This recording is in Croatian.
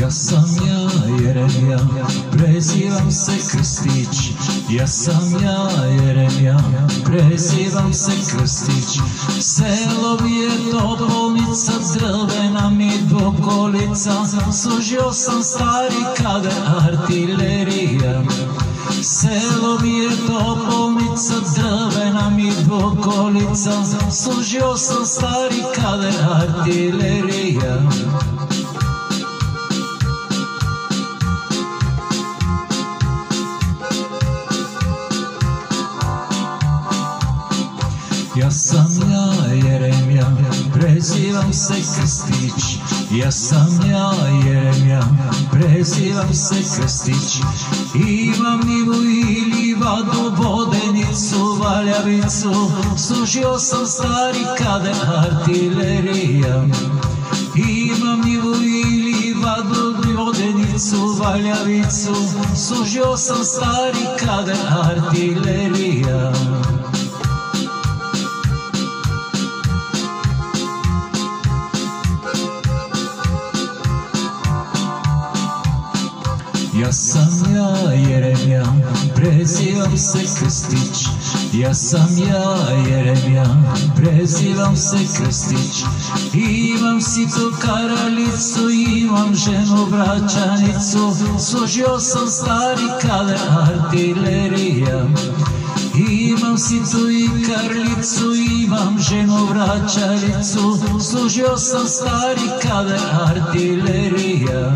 Ja sam ja Jeremija, prezivam se Krstić. Ja sam ja Jeremija, prezivam se Krstić. Selo mi je topolnica, drvena mi dvokolica. Služio sam stari kade artilerija. Selo mi je topolnica, drvena mi dvokolica. Služio sam stari kade artilerija. Ja sam ja Jeremija, prezivam se Krstić. Ja sam ja Jeremija, prezivam se Krstić. Imam nivu ili vadu, vodenicu, valjavicu, služio sam stari kade artilerija. Imam nivu ili vadu, vodenicu, valjavicu, služio sam stari kade artilerija. Ja sam ja Jeremija, prezivam se Krstić. Ja sam ja Jeremija, prezivam se Krstić. Imam situ karalicu, imam ženu vraćanicu, služio sam stari kade artilerija. Imam situ i karlicu, imam ženu vraćalicu, služio sam stari kade artilerija.